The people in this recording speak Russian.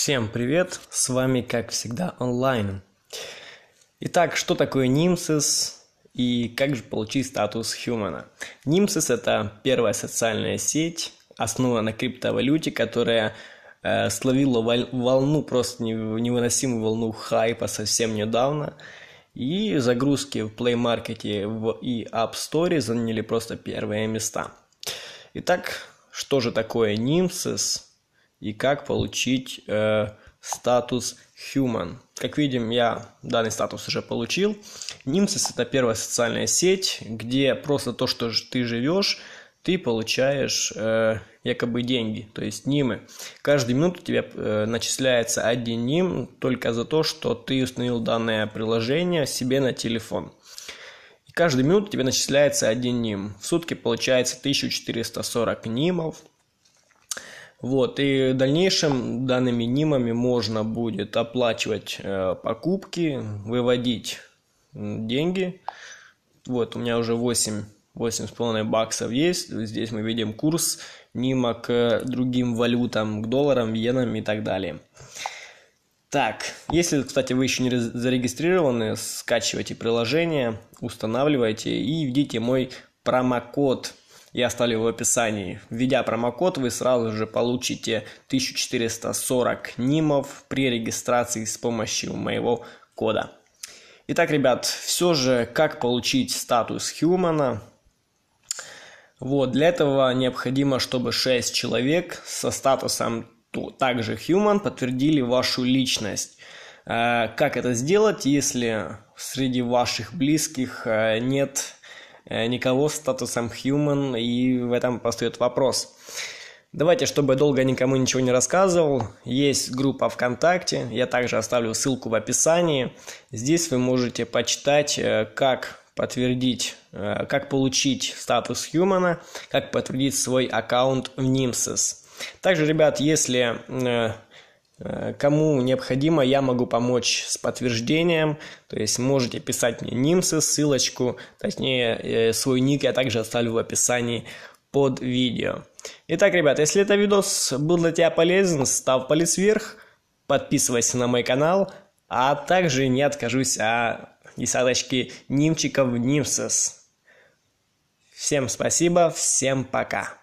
Всем привет, с вами как всегда онлайн. Итак, что такое NIMSIS и как же получить статус Human? NIMSIS это первая социальная сеть, основана на криптовалюте, которая э, словила волну, просто невыносимую волну хайпа совсем недавно. И загрузки в Play Market и App Store заняли просто первые места. Итак, что же такое NIMSIS? И как получить э, статус Human. Как видим, я данный статус уже получил. Nimsys это первая социальная сеть, где просто то, что ты живешь, ты получаешь э, якобы деньги, то есть нимы. Каждую минуту тебе э, начисляется один ним только за то, что ты установил данное приложение себе на телефон. Каждую минуту тебе начисляется один ним. В сутки получается 1440 нимов. Вот, и в дальнейшем данными нимами можно будет оплачивать э, покупки, выводить деньги. Вот, у меня уже 8, 8,5 баксов есть. Здесь мы видим курс нима к другим валютам, к долларам, иенам и так далее. Так, если, кстати, вы еще не зарегистрированы, скачивайте приложение, устанавливайте и введите мой промокод я оставлю в описании. Введя промокод, вы сразу же получите 1440 нимов при регистрации с помощью моего кода. Итак, ребят, все же, как получить статус Хьюмана? Вот, для этого необходимо, чтобы 6 человек со статусом также Human подтвердили вашу личность. Э, как это сделать, если среди ваших близких э, нет никого с статусом human, и в этом постает вопрос. Давайте, чтобы долго никому ничего не рассказывал, есть группа ВКонтакте, я также оставлю ссылку в описании. Здесь вы можете почитать, э, как подтвердить, э, как получить статус Human, как подтвердить свой аккаунт в Nimsys. Также, ребят, если Э, кому необходимо, я могу помочь с подтверждением, то есть можете писать мне нимсы, ссылочку, точнее э, свой ник я также оставлю в описании под видео. Итак, ребят, если этот видос был для тебя полезен, ставь палец вверх, подписывайся на мой канал, а также не откажусь от десяточки нимчиков Нимсес. Всем спасибо, всем пока.